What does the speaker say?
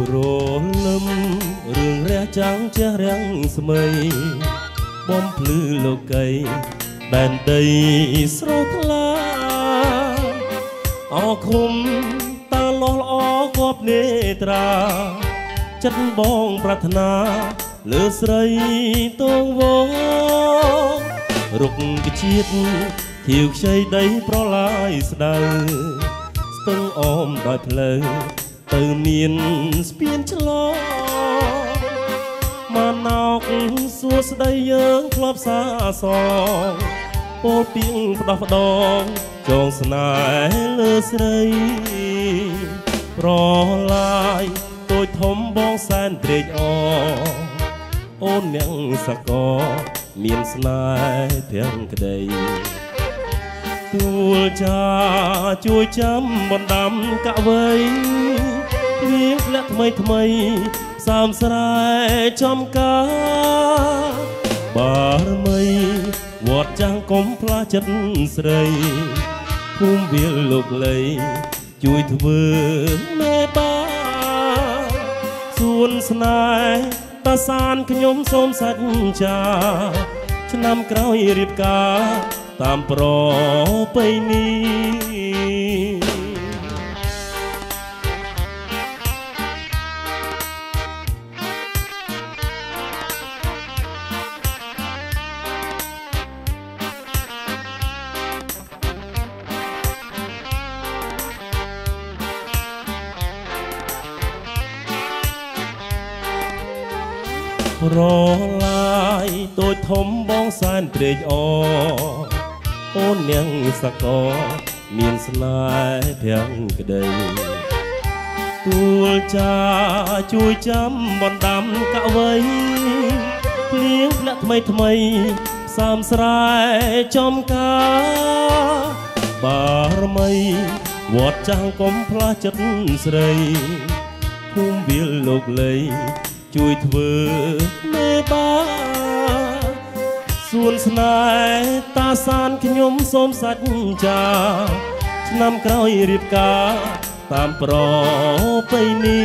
ព្រលឹមរឿងរះចាំងជះរាំងស្មី បំភ្លឺលោកីដែនដីស្រស់ថ្លាអរគុំតាលោះល្អគប់នេត្រា ចិត្តបងប្រាថ្នាលើស្រីតងវងរុកជាតិធៀវខ្ចីដីប្រឡាយស្ដៅស្ទឹងអមដោយផ្លូវ ទៅមានស្ពានឆ្លងមកណោកសួស្ដីយើងធ្លាប់សាសងពោលពីងផ្ដោះផ្ដងចងស្នេហ៍លើស្រីប្រឡាយតូចធំបងសែនត្រេកអរអូនអ្នកសកលមានស្នេហ៍ទាំងក្តីទួលចាជួយចាំបណ្ដាំកវ័ យលៀងធ្លាក់ថ្មីថ្មីសើមស្រែចំការបារមីវត្តចាំងកុំផ្លាស់ចិត្តស្រីភូមិវាលលោកលីជួយធ្វើមេបាសួនស្នេហ៍តាសានខ្ញុំសូមសច្ចាឆ្នាំក្រោយរៀបការតាមប្រពៃណី រឡាយតូចធំបងសែនត្រេកអរអូននាងសកលមានស្នេហ៍ភាំងក្តីទួលចាជួយចាំបណ្ដាំកវ័យភ្លៀងធ្លាក់ថ្មីថ្មីផ្សាមស្រែចំការបារមីវត្តចាំងកុំផ្លាស់ចិត្តស្រីភូមិវាលលោកលី ជួយធ្វើមេបាសួនស្នេហ៍តាសានខ្ញុំសូមសច្ចាឆ្នាំក្រោយរៀបការតាមប្រពៃណី